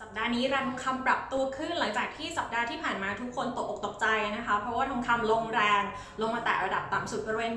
สัปดาห์นี้ราคาทองคำปรับตัวขึ้นหลังจากที่สัปดาห์ที่ผ่านมาทุกคนตกอกตกใจนะคะ เพราะว่าทองคำลงแรง ลงมาแตะระดับต่ำสุดบริเวณ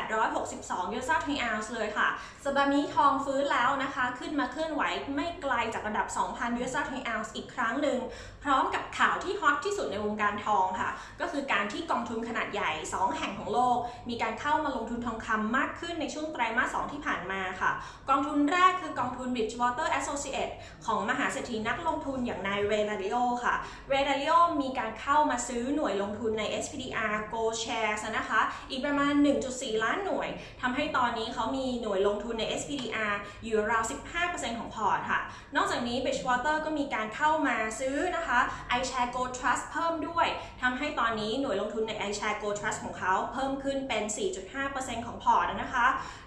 1,862ยูโรต่อออนซ์เลยค่ะสัปดาห์นี้ทองฟื้นแล้วนะคะ ขึ้นมาเคลื่อนไหวไม่ไกลจากระดับ 2,000ยูโรต่อออนซ์อีกครั้งหนึ่ง พร้อมกับข่าวที่ฮอตที่สุดในวงการทองค่ะ ก็คือการที่กองทุนขนาดใหญ่ 2 แห่งของโลก มีการเข้ามาลงทุนทองคำมากขึ้นในช่วงไตรมาส 2 ที่ผ่านมาค่ะ กองทุนแรกคือกองทุน Bridgewater Associates ของมหาเศรษฐีนักลงทุนอย่างนายเรนาริโอค่ะ เรนาริโอมีการเข้ามาซื้อหน่วยลงทุนใน SPDR Gold Shares นะคะ อีกประมาณ 1.4 ล้านหน่วยทำให้ตอนนี้เขามีหน่วยลงทุนใน SPDR อยู่ราว 15%ของพอร์ตค่ะ นอกจากนี้ Bridgewater ก็มีการเข้ามาซื้อนะคะ iShare Gold Trust เพิ่มด้วยทำให้ตอนนี้หน่วยลงทุนใน iShare Gold Trust ของเขาเพิ่มขึ้นเป็น 4.5%ของพอร์ตนะคะ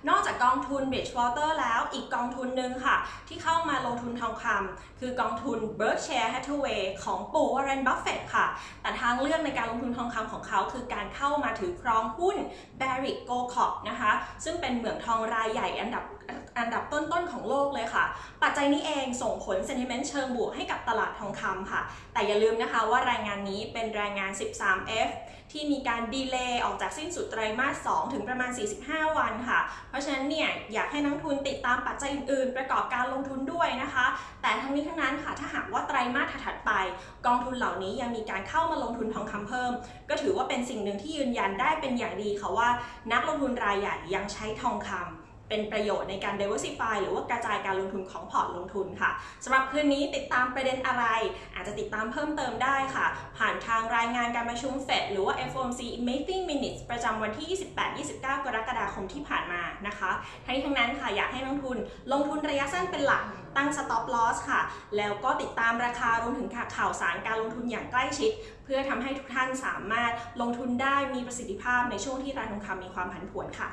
นอกจากกองทุน Bridgewater แล้วอีกกองทุนหนึ่งค่ะ ที่เข้ามาลงทุนทองคำคือกองทุน Berkshire Hathaway ของปู่ Warren Buffett ค่ะ แต่ทางเลือกในการลงทุนทองคำของเขาคือการเข้ามาถือครองหุ้น Barrick Gold Corp นะคะ ซึ่งเป็นเหมืองทองรายใหญ่อันดับ อันดับต้นๆของโลกเลยค่ะ ปัจจัยนี้เองส่งผล sentiment เชิงบวกให้กับตลาดทองคำค่ะ แต่อย่าลืมนะคะว่ารายงานนี้เป็นรายงาน 13F ที่มีการดีเลย์ออกจากสิ้นสุดไตรมาส 2 ถึงประมาณ 45 วันค่ะ เพราะฉะนั้นเนี่ยอยากให้นักทุนติดตามปัจจัยอื่นๆ ประกอบการลงทุนด้วยนะคะ แต่ทั้งนี้ทั้งนั้นค่ะถ้าหากว่าไตรมาสถัดไป กองทุนเหล่านี้ยังมีการเข้ามาลงทุนทองคำเพิ่ม ก็ถือว่าเป็นสิ่งหนึ่งที่ยืนยันได้เป็นอย่างดีค่ะว่า นักลงทุนรายใหญ่ยังใช้ทองคำ เป็นประโยชน์ในการ diversify หรือว่ากระจายการลงทุนของพอร์ตลงทุนค่ะสำหรับคืนนี้ติดตามประเด็นอะไร อาจจะติดตามเพิ่มเติมได้ค่ะ ผ่านทางรายงานการประชุมเฟดหรือว่า FOMC Meeting Minutes ประจำวันที่ 28-29 กรกฎาคมที่ผ่านมานะคะทั้งนี้ทั้งนั้นค่ะอยากให้นักทุน ลงทุนระยะสั้นเป็นหลักตั้ง stop loss ค่ะ แล้วก็ติดตามราคารวมถึงข่าวสารการลงทุนอย่างใกล้ชิด เพื่อทำให้ทุกท่านสามารถลงทุนได้มีประสิทธิภาพในช่วงที่ราคาทองคำมีความผันผวนค่ะ